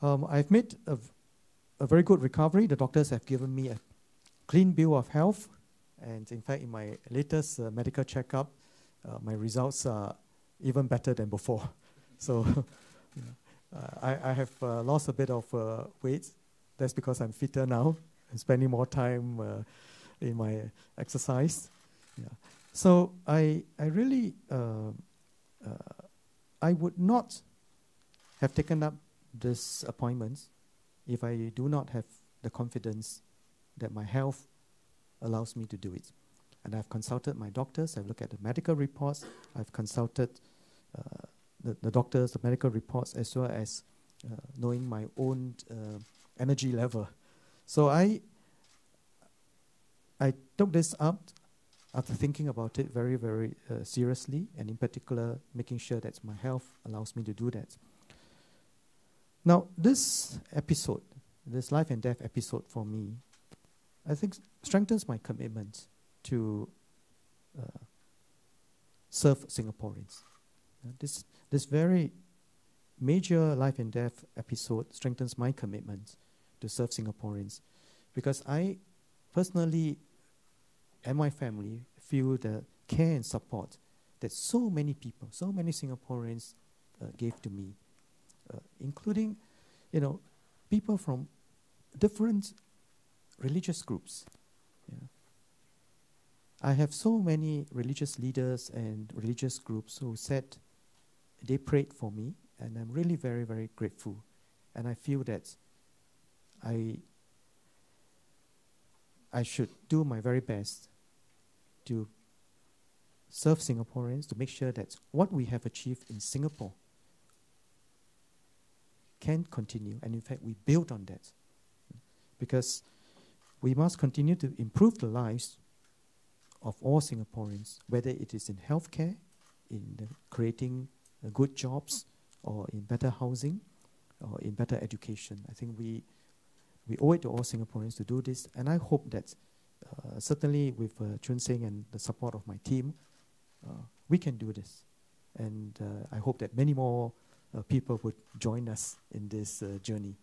Um, I've made a very good recovery. The doctors have given me a clean bill of health. And in fact, in my latest uh, medical checkup, uh, my results are even better than before. So know, uh, I, I have uh, lost a bit of uh, weight. That's because I'm fitter now and spending more time uh, in my exercise. Yeah. So I, I really, I would not have taken up this appointment if I do not have the confidence that my health allows me to do it. And I've consulted my doctors, I've looked at the medical reports, I've consulted uh, the, the doctors, the medical reports, as well as uh, knowing my own uh, energy level. So I, I took this up after thinking about it very, very uh, seriously, and in particular, making sure that my health allows me to do that. Now, this episode, this life and death episode for me, I think strengthens my commitment to uh, serve Singaporeans. Uh, this, this very major life and death episode strengthens my commitment to serve Singaporeans because I personally and my family feel the care and support that so many people, so many Singaporeans uh, gave to me, Uh, including, you know, people from different religious groups. Yeah. I have so many religious leaders and religious groups who said they prayed for me, and I'm really very, very grateful. And I feel that I I should do my very best to serve Singaporeans to make sure that what we have achieved in Singapore can continue, and in fact, we build on that. Because we must continue to improve the lives of all Singaporeans, whether it is in healthcare, in creating uh, good jobs, or in better housing, or in better education. I think we we owe it to all Singaporeans to do this, and I hope that uh, certainly with uh, Chun Sing and the support of my team, uh, we can do this. And uh, I hope that many more people would join us in this uh, journey.